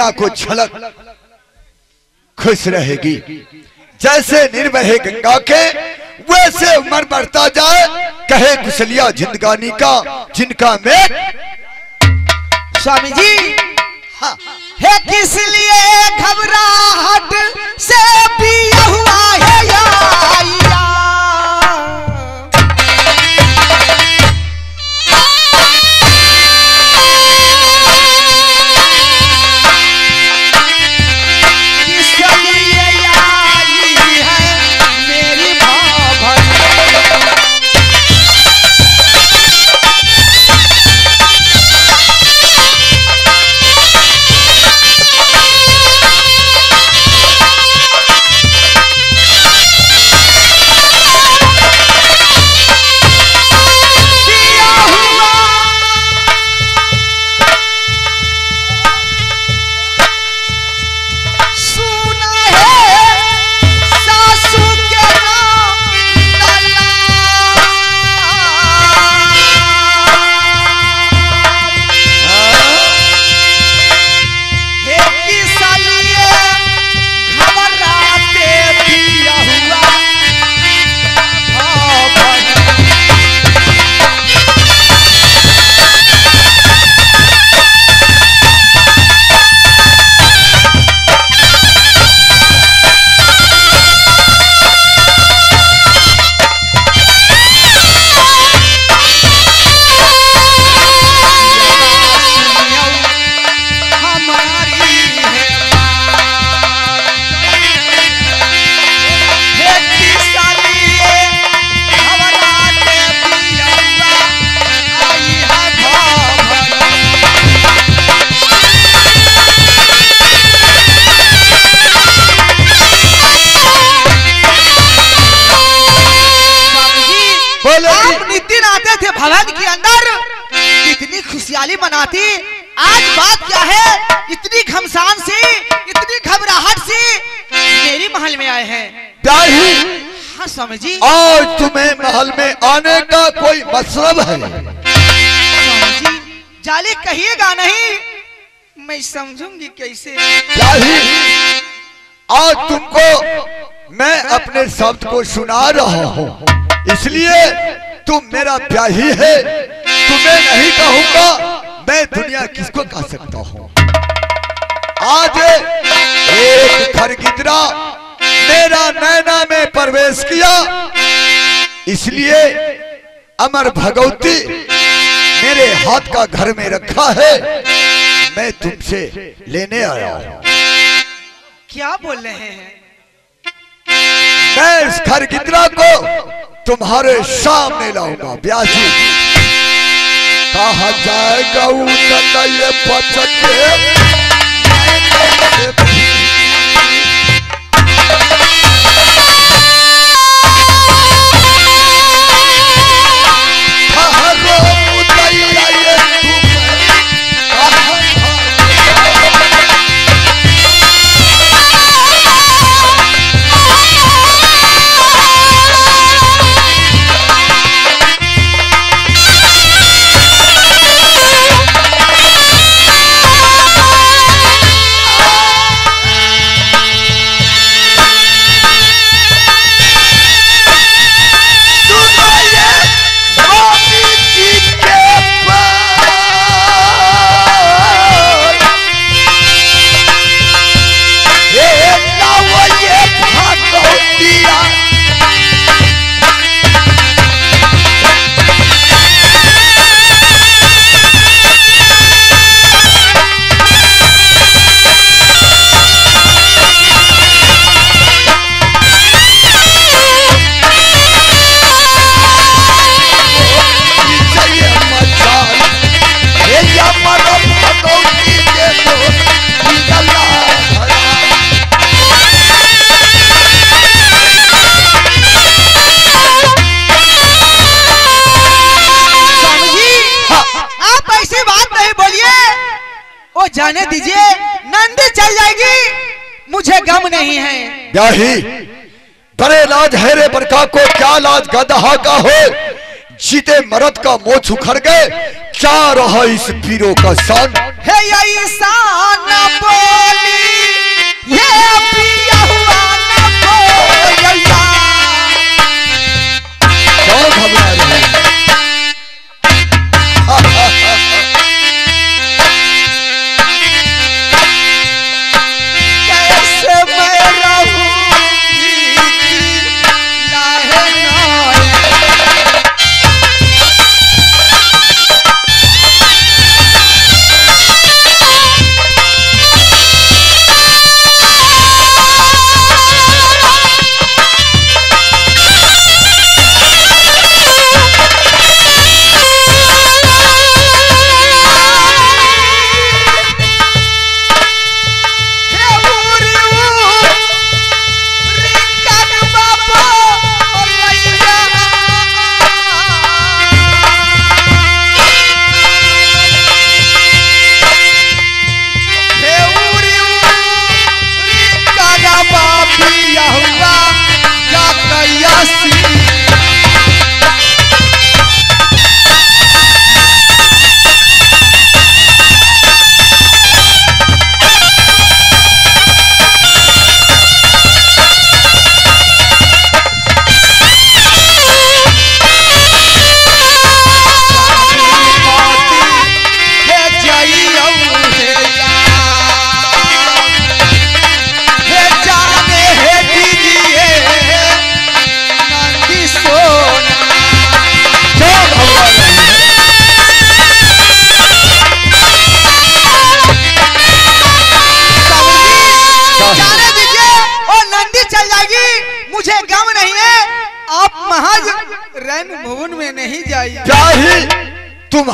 दुनिया को झलक खुश रहेगी। जैसे निर्भय गंगा के वैसे उम्र बढ़ता जाए कहे कुशलिया जिंदगानी का जिनका में स्वामी जी हाँ, है किस लिए घबराहट से पिया मतलब है। जाली कहिएगा नहीं मैं समझूँगी कैसे। आज तुमको मैं अपने शब्द को सुना रहा हूँ। इसलिए तुम मेरा प्याही है। तुम्हें नहीं कहूँगा मैं दुनिया किसको कह सकता हूँ। आज एक खरगिदरा मेरा नैना में प्रवेश किया। इसलिए अमर भगवती मेरे हाथ का घर में रखा है। मैं तुमसे लेने आया हूँ। क्या बोल रहे हैं? मैं इस खरगिदरा को तुम्हारे सामने लाऊँगा ब्याजी कहा जाएगा उतर ये बच ब्याही बड़े लाज हैरे बरका को क्या लाज गदहा का हो? जीते मरद का मोह उखड़ गए, क्या रहा इस पीरों का सन हे ऐसा न बोली हे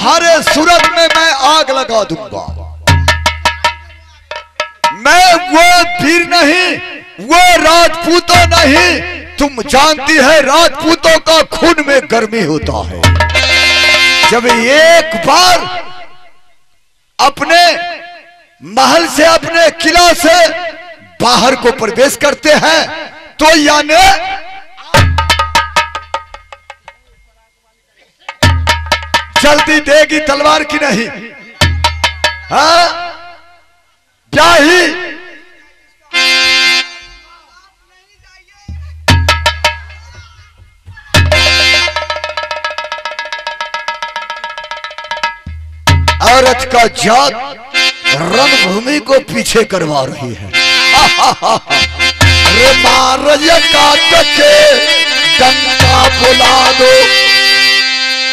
तुम्हारे सूरत में मैं आग लगा दूँगा। मैं वो वीर नहीं, वो राजपूतों नहीं। तुम जानती है राजपूतों का खून में गर्मी होता है। जब एक बार अपने महल से, अपने किला से बाहर को प्रवेश करते हैं तो यानी जल्दी देगी तलवार की नहीं। हाँ? क्या ही औरत का जात रणभूमि को पीछे करवा रही है। अरे महाराज के बुला दो।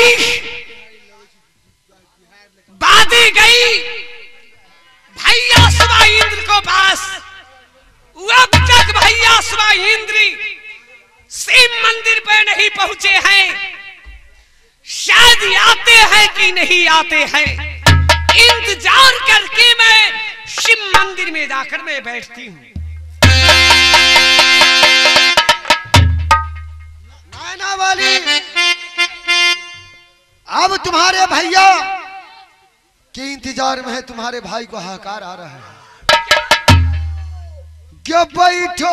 शीश बाधी गई। भैया सुबह इंद्र को पास। अब तक भैया सुबह इंद्री शिव मंदिर पर नहीं पहुँचे हैं। शायद आते हैं कि नहीं आते हैं। इंतज़ार करके मैं शिव मंदिर में जाकर मैं बैठती हूँ। नाना वाली अब तुम्हारे भैया के इंतज़ार में है, तुम्हारे भाई को हाकार आ रहा है। बैठो?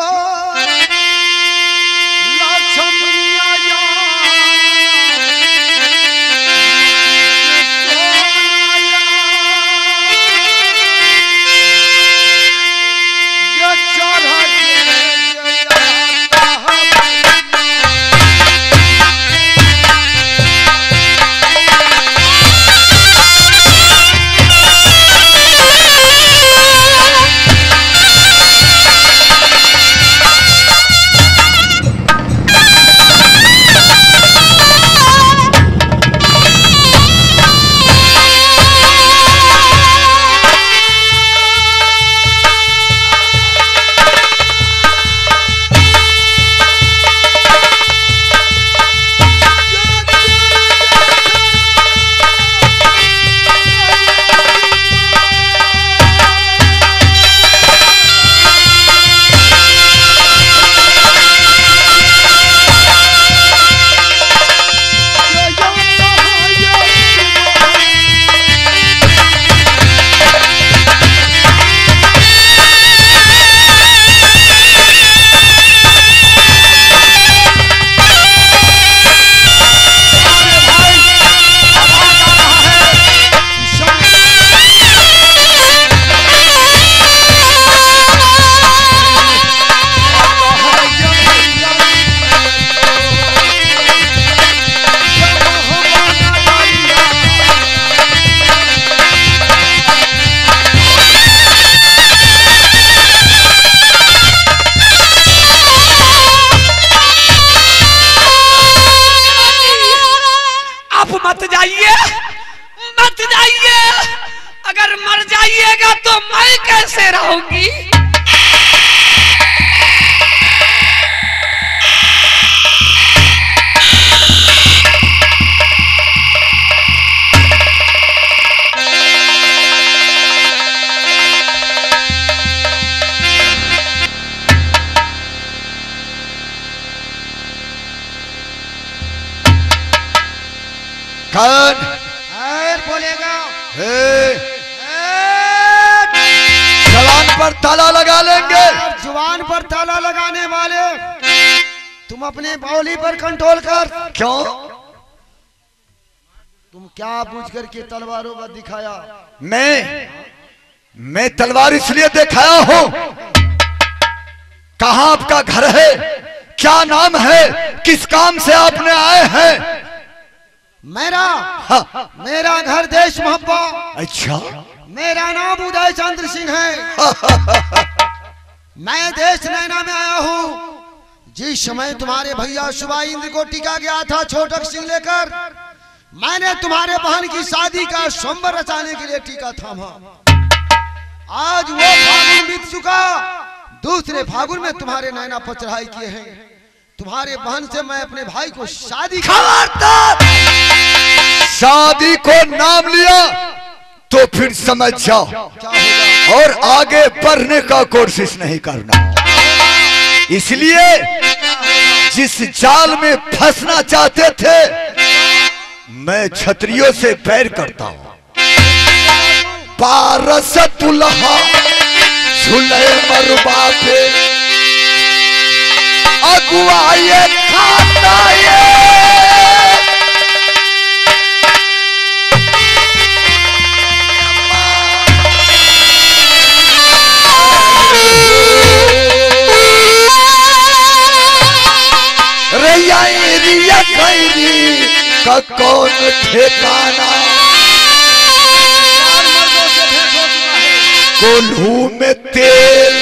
आप मत जाइए मत जाइए। अगर मर जाइएगा तो मैं कैसे रहूँगी? बोलेगा। जवान पर ताला लगा लेंगे। ज़ुबान पर ताला लगाने वाले तुम अपने बाउली पर कंट्रोल कर। क्यों? तुम क्या पूछ करके तलवारों का दिखाया? मैं मैं तलवार इसलिए दिखाया हूँ। कहा आपका घर है? क्या नाम है? किस काम से आपने आए हैं? मेरा हाँ, मेरा घर देश मोहब्बा। अच्छा। मेरा नाम उदय चंद्र सिंह है। मैं देश नैना में आया हूँ। जिस समय तुम्हारे भैया सुबह इंद्र को टीका गया था छोटक सिंह लेकर मैंने तुम्हारे बहन की शादी का सोमवार रचाने के लिए टीका थामा। आज वो फागुन बीत चुका। दूसरे फागुन में तुम्हारे नैना पर चढ़ाई किए हैं। तुम्हारे बहन से मैं अपने भाई को शादी खबरदार! शादी को नाम लिया तो फिर समझ जाओ। और आगे बढ़ने का कोशिश नहीं करना। इसलिए जिस जाल में फंसना चाहते थे, मैं छतरियों से पैर करता हूँ। पारस दुल्हा झूले मरबा अगुआए खाता ये खैरी का कौन ठिकाना कोल्हू में तेल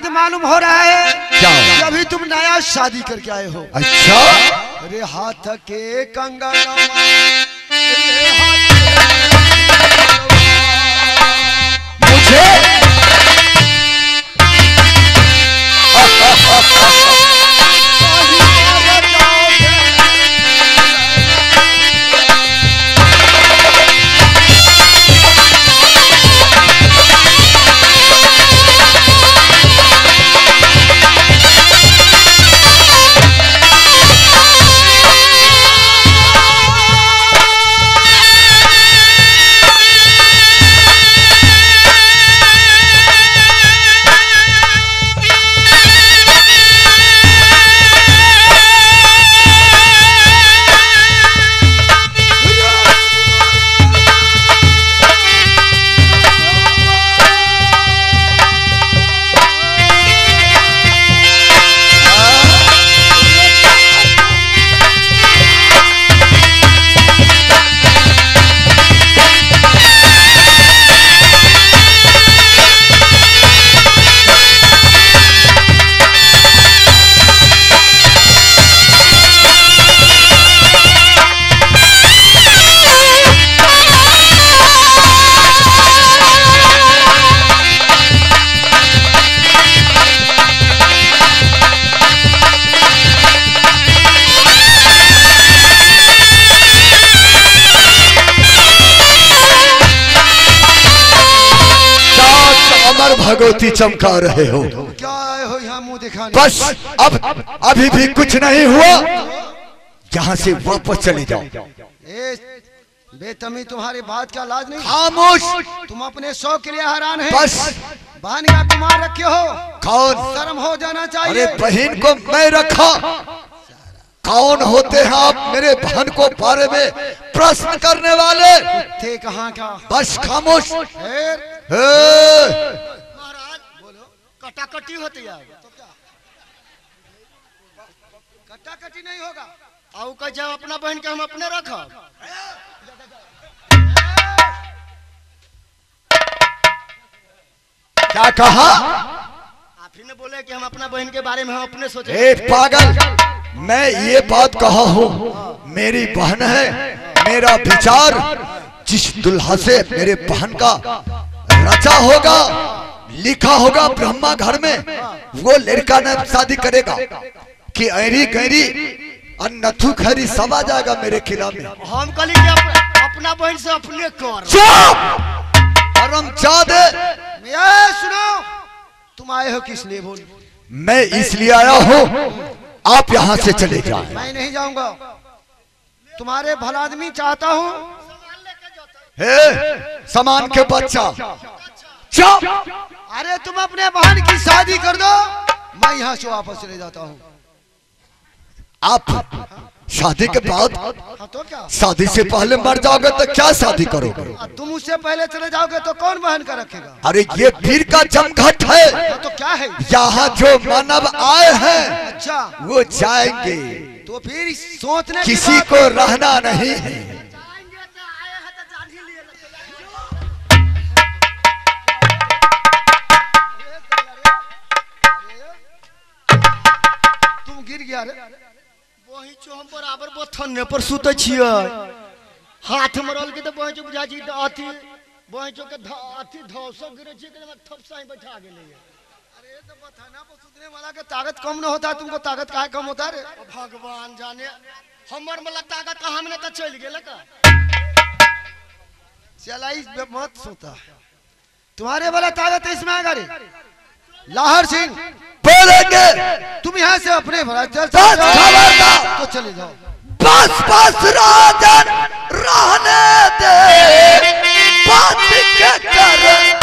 मालूम हो रहा है क्या? कि अभी तुम नया शादी करके आए हो। अच्छा। अरे हाथ के कंगन मुझे भगवती चमका रहे हो। क्या आए हो। यहाँ मुँह दिखाने बस अब अभी भी कुछ नहीं हुआ। यहाँ से वापस चले जाओ। बेतमी तुम्हारी बात का लाज नहीं? खामोश। तुम अपने शौक के लिए हैरान है। बस। बहन का कुमार रखे हो। कौन? शर्म हो जाना चाहिए। अरे बहन को मैं रखा। कौन होते हैं आप मेरे बहन को बारे में प्रश्न करने वाले? थे कहाँ का? बस खामोश फिर हे, महाराज बोलो कटाकटी होती है कटाकटी नहीं होगा। आओ कह जाओ अपना बहन के हम अपने रखो क्या कहा? आप ही ने बोले कि हम अपना बहन के बारे में हम अपने सोचे। ए पागल मैं ये बात कहा हूँ। मेरी बहन है मेरा विचार जिस दुल्हा से मेरे बहन का रचा होगा लिखा होगा ब्रह्मा घर में। वो लड़का ने शादी करेगा। कि ऐरी गैरी और नथु खैरी सब आ जाएगा मेरे किला में। हम कली अपना बहन से अपने कर। हरम सुनो तुम आए हो किस लिए बोल? मैं इसलिए आया हूँ आप यहाँ से चले जाए। मैं नहीं जाऊँगा। तुम्हारे भला आदमी चाहता हूँ। हे समान के बच्चा। चुप! अरे तुम अपने बहन की शादी कर दो। मैं यहाँ से वापस चले जाता हूँ। आप शादी के बाद हाँ तो शादी से पहले मर जाओगे तो क्या शादी करोगे? तुम उससे पहले चले जाओगे तो कौन बहन का रखेगा? अरे ये वीर का जमघट है हाँ, तो क्या है? यहाँ जो मानव आए हैं अच्छा। वो जाएँगे। तो फिर सोचने किसी को रहना नहीं है। गया वही जो हम बराबर बथने पर सुते छिए हाथ मरल के तो वही जो बुझा छी अथी वही जो के अथी धौस गिरे छी के थपसा ही बैठा गेले अरे तो बथना पर सुतने वाला के ताकत कम न होता तुमको ताकत काहे कम होता रे? भगवान जाने हमर वाला ताकत कहाँ में तो चल गेल का चला इस मत सोता। तुम्हारे वाला ताकत इसमें आएगा रे लाहर सिंह बोलेंगे। तुम यहाँ से अपने भरा चल बस खबरदार। तो चले जाओ। बस बस राजन रहने दे। बात के कर।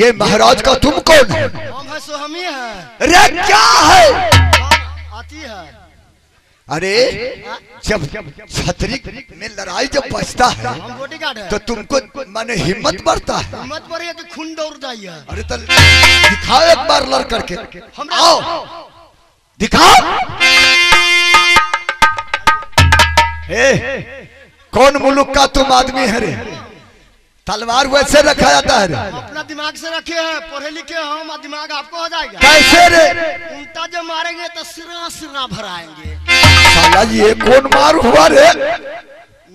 ये महाराज का तुम कौन है? हम है सो हम है। अरे क्या है? आती है। अरे जब छतरी में लड़ाई जब बचता है तो तुमको माने हिम्मत बढ़ता है। हिम्मत बढ़िया कि खून दौड़ जाइए अरे तो दिखाओ एक बार लड़ करके। आओ। दिखाओ। ए, कौन मुल्क का तुम आदमी है रे? तलवार वैसे रखा जाता है अपना दिमाग से रखे हैं पढ़े लिखे हैं हम दिमाग आपको हो जाएगा। कैसे रे? उल्टा जो मारेंगे तो सिरा सिरा भराएँगे। साला ये कौन मार हुआ रे?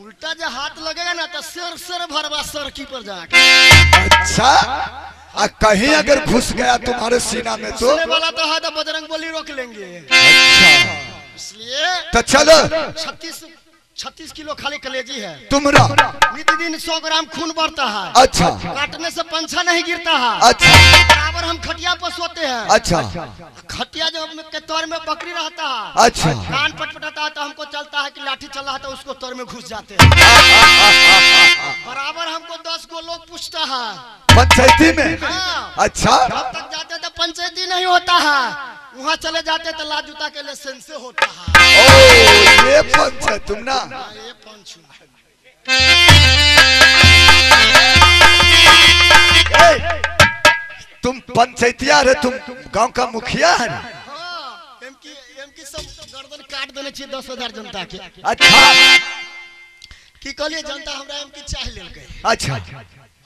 उल्टा जब हाथ लगेगा ना तो सिर सिर भरवा सड़की पर जाके। अच्छा आ कहीं अगर घुस गया तुम्हारे सीना में तो? वाला तो है तो बजरंग बली रोक लेंगे। अच्छा। इसलिए तो चलो। छत्तीस छत्तीस किलो खाली कलेजी है। तुमरा। नित्य दिन सौ ग्राम खून बढ़ता है। अच्छा। काटने से पंछा नहीं गिरता है। अच्छा। बराबर हम खटिया पर सोते हैं। अच्छा। खटिया जब के तौर में बकरी रहता है अच्छा। कान पटपटाता है तो हमको चलता है कि लाठी चल रहा है तो उसको तौर में घुस जाते हैं। बराबर हमको दस गो लोग पूछता है। पंचायती में? हाँ। अच्छा। जब तक जाते तो पंचायती नहीं होता है। वहाँ चले जाते तो लाल जूता के लाइसेंस होता है। ओ ये पंचायत तुम ना। हाँ, ये पंच तुम पंचायतिया रे तुम गाँव का मुखिया है रे? हाँ, गर्दन काट देने चाहिए दस हज़ार जनता के। अच्छा। की कहलिए जनता हमरा एम की चाह अच्छा।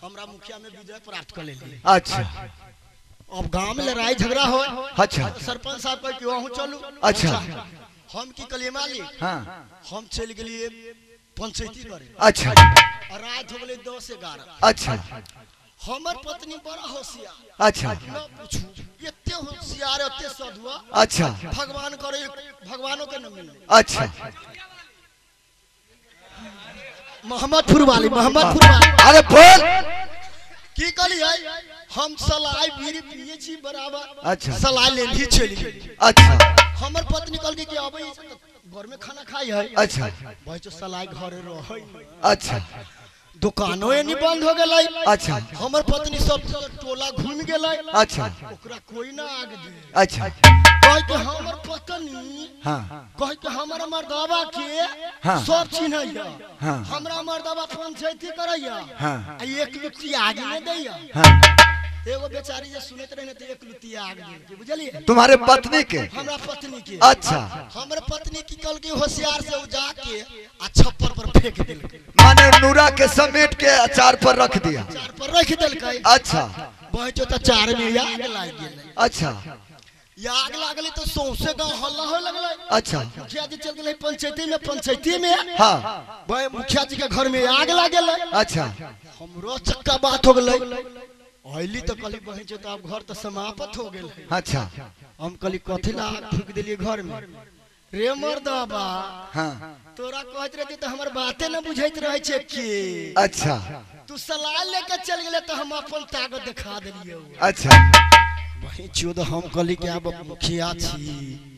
हमरा मुखिया में विजय प्राप्त कर अच्छा। अब गाँव में लड़ाई झगड़ा हो अच्छा। सरपंच साहब कि वहाँ चलू? अच्छा। हम की कहलिए मालिक? हाँ। हम चल गेलिए पंचायती करे अच्छा। और रात हो गेलै दस ग्यारह। अच्छा। हमर पत्नी बड़ा होशियार। अच्छा। न पूछू एते होशियार एते सधुआ अच्छा। भगवान करे भगवानों के न मिले। अच्छा। मोहम्मदपुर वाली मोहम्मदपुर वाली। अरे बोल। की कली है? हम सलाई बीड़ी पिए छी बराबर। अच्छा। सलाई ली चली। अच्छा। हमर पत्नी कहलकै कि अबई घर में खाना खाई है। अच्छा। भाई जो सलाई घर रहै। अच्छा। दुकानो एनी बंद हो गेलै अच्छा। हमर पत्नी सब टोला घूम गेलै अच्छा। ओकरा कोई ना आग दे। अच्छा। कह के हमर पत्नी हाँ। कह के हमर मर्दाबा के हाँ। सब चिन्हैया। हाँ। हमरा मर्दवा पंचायती करैया। हाँ। एक व्यक्ति आगे में दैया। हाँ। एगो बेचारी जे सुनैत रहे त एक लुत्ती आगे दे बुझलिए? तुम्हारे पत्नी के? हमरा पत्नी के। अच्छा। हमर पत्नी की कल के होशियार से उजा के आ छप्पर पर फेंक देलकै। माने नूरा के समेट के अचार पर रख दिया। चार पर रख देलकै। अच्छा। बहचो त चार में आग लाग गेलै। अच्छा। या आग लागलै तो सौंसे गाँव हल्ला होय लगलै। अच्छा। मुखिया जी चल गेलै पंचायती में पंचायती में। हाँ। भाई मुखिया जी के घर में आग लाग गेलै अच्छा। हमरो चक्का बात हो गेलै। अइली तो कहली बहन जो तो अब घर तो समाप्त हो। गेल है। अच्छा। हम कहली कथी ला आग फूक देलिए घर में। रे मर्दबा हाँ। तोरा कहत रहती तो हमर बाते न बुझैत रहे छै की। अच्छा। तू सलाह लेके चल गेले तो हम अपन ताकत दिखा देलिए अच्छा। वही चोद हम कहली कि अब मुखिया छी।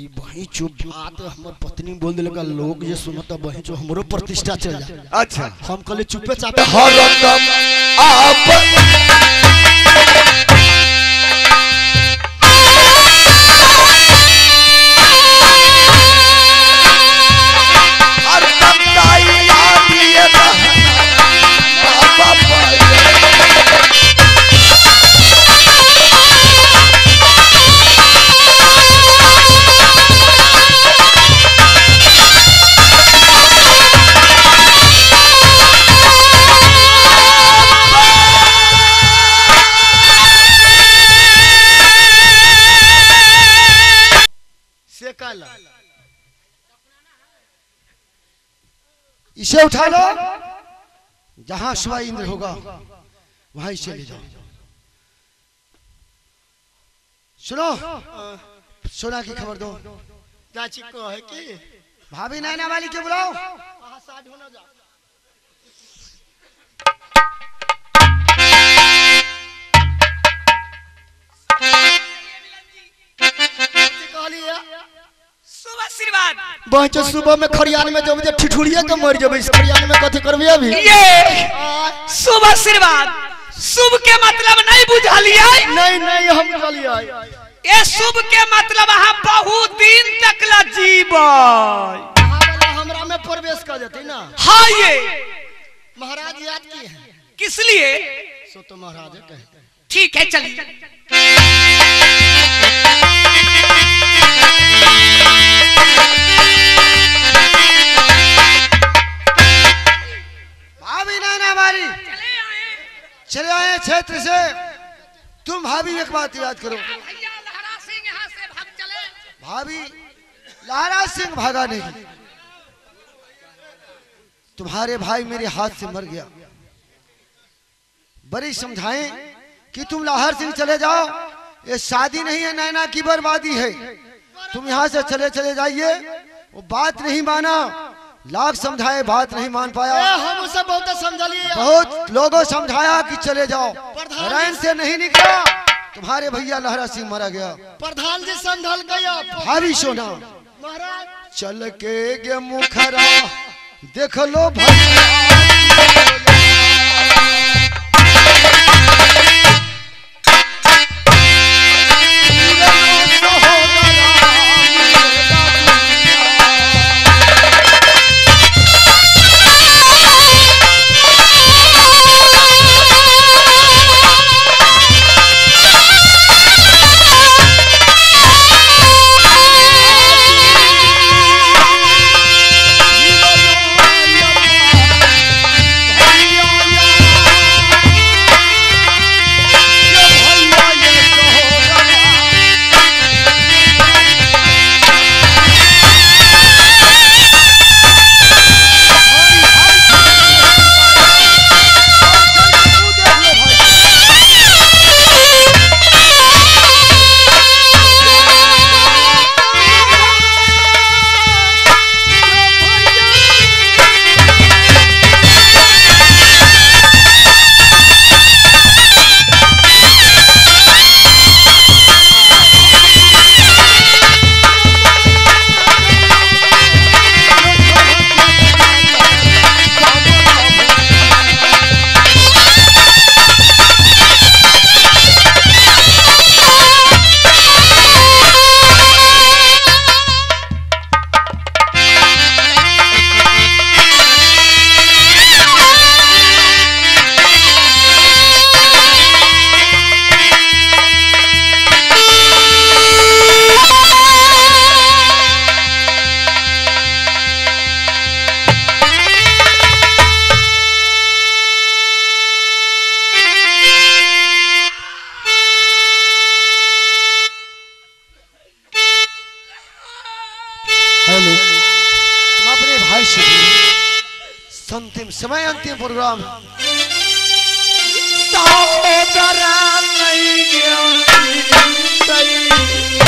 ई वही चुप बात हमर पत्नी बोल दिल का लोग जे सुनत बही जो हमरो प्रतिष्ठा चल जा। अच्छा। हम कल चुपे चापे। हरदम आप से काला। इसे उठा लो। जहाँ शिवा इंद्र होगा वहाँ चले जाओ। सुनो। सोना की खबर दो। चाची को है कि? भाभी नैना वाली के बुलाओ। आशीर्वाद बहचो सुबह में खरियान में जब ठिठुरिया के मर जब इस खरियान में कथी करबे अभी? ये शुभ आशीर्वाद शुभ के मतलब नहीं बुझा लिया नहीं नहीं हम चलिए ये शुभ के मतलब हम बहुत दिन तक ला जीव हमरा में प्रवेश कर देते ना। हाँ ये। महाराज याद किए हैं? किस लिए? सो तो महाराज कहते ठीक है चलिए। हमारी। चले आए क्षेत्र से। तुम भाभी एक बात याद करो। भाभी लारा सिंह भागा नहीं। तुम्हारे भाई मेरे हाथ से मर गया। बड़ी समझाएँ कि तुम लाहर सिंह चले जाओ। ये शादी नहीं है नैना की बर्बादी है। तुम यहाँ से चले चले जाइए। वो बात नहीं माना। लाख समझाए बात नहीं मान पाया। हम उसे बहुत समझा लिए बहुत लोगों समझाया कि चले जाओ। प्रधान- रैन से नहीं निकला। तुम्हारे भैया लहरा सिंह मरा गया। प्रधान जी समझल गया भाभी सोना। महाराज। चल के गे मुखरा। देख लो भैया हेलो। तुम अपने भाई से संतिम अंतिम समय अंतिम प्रोग्राम Thank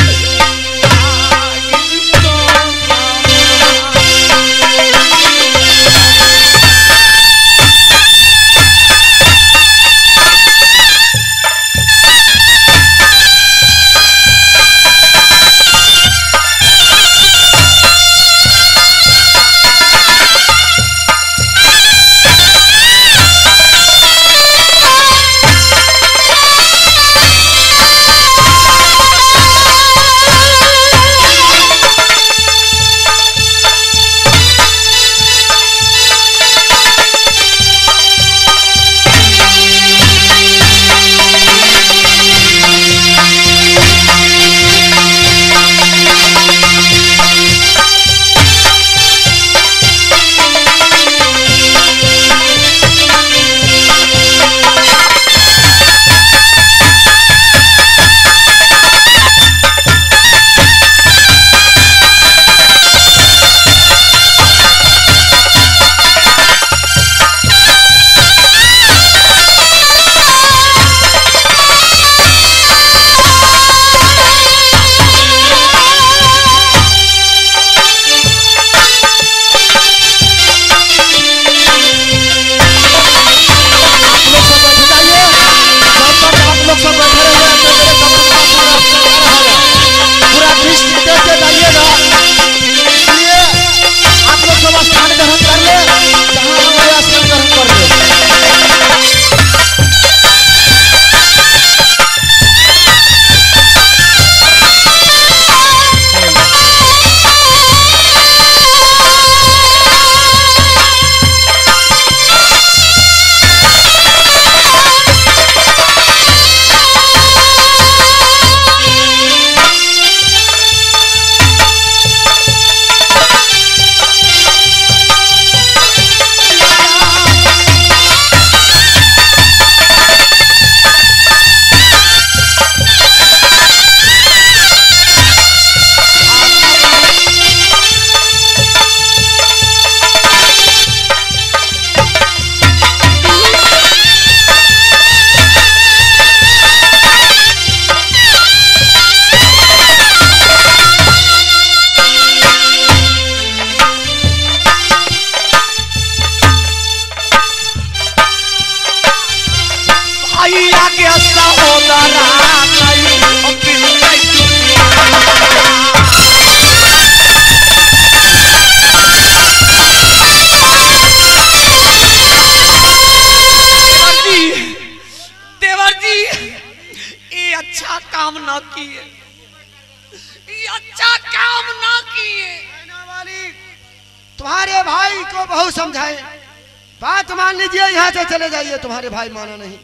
चले जाइए तुम्हारे भाई माना नहीं।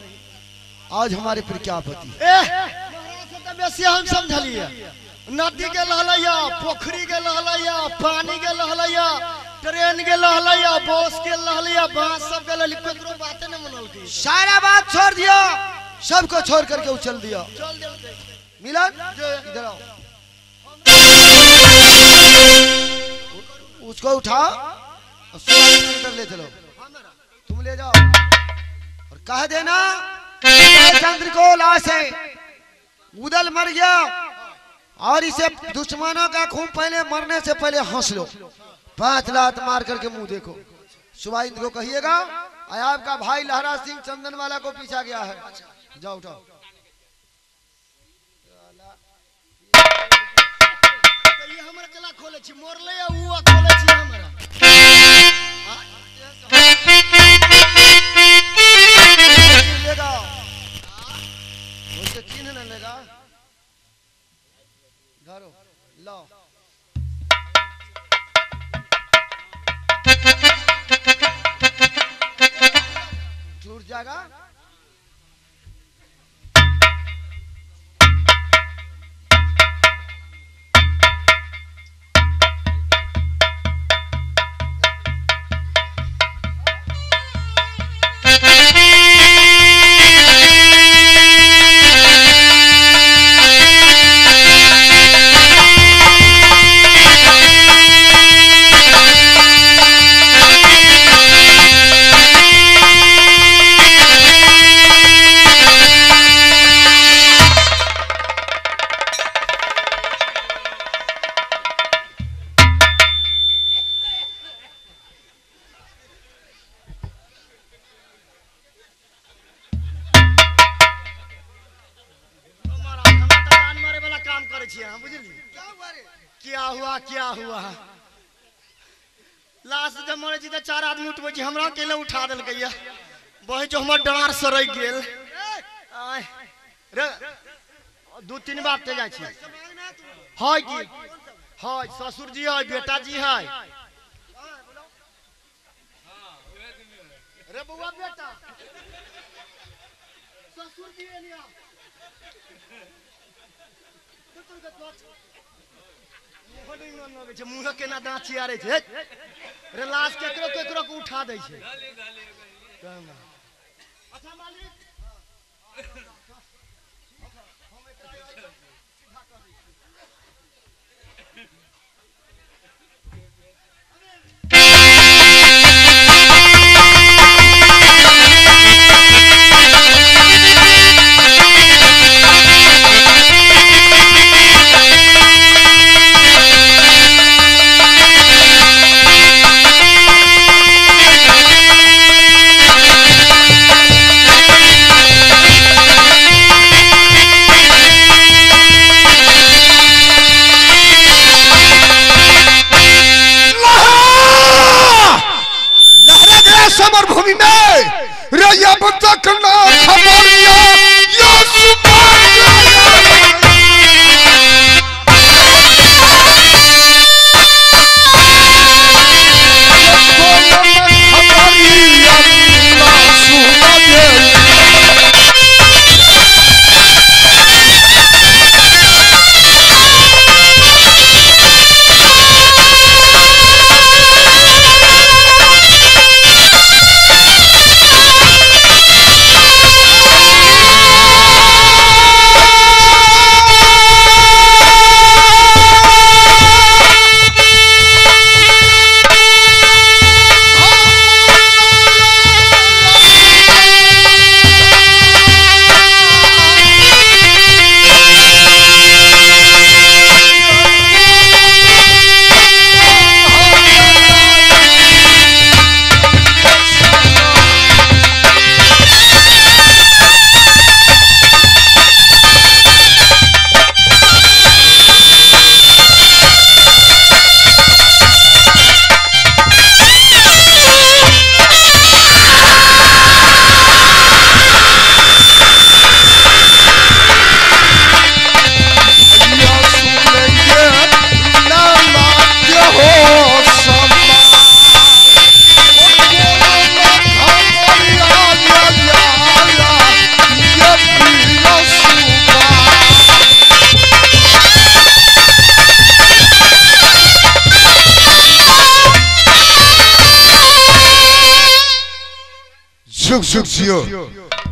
आज हमारे पर क्या पति? हम समझलिए। नदी के लहलैया पोखरी के लहलैया पानी के लहलैया ट्रेन के लहलैया बस के लहलैया बाँस सब के लहलैया केकरो बाते न मनल की सारा बात छोड़ दिया। सबको छोड़ करके उछल दिया। मिलन इधर आओ। उसको उठाओ ले चलो। ले जाओ। और कह देना चंद्र को लाश है उदल मर गया, और इसे दुश्मनों का खून पहले मरने से पहले हंस लो। पाँच लात मार करके मुँह देखो। सुबह इंद्र को कहिएगा आपका भाई लहरा सिंह चंदन वाला को पीछा गया है। जाओ, उठाओ। खोले छी मोरले या उ खोले छी हमरा। लेगा मुझसे चिन्ह न लेगा। धरो लो जुड़ जाएगा? जो हमर डार सरै गेल आय रे दू तीन बार ते जाइ छी हाय की हाय ससुर जी है बेटा जी है रे बेटा ससुर जी एलिया मुँह केना दाँत चियारे छै। रे लाश केकरो केकरो के उठा दै छै। अच्छा सुख सुख जियो।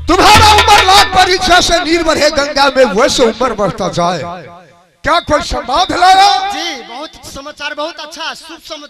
तुम्हारा उम्र लाख परीक्षा से नीर बढ़े गंगा में वैसे उम्र बढ़ता जाए। क्या कोई संवाद लाया? जी, बहुत समाचार बहुत अच्छा शुभ समाचार।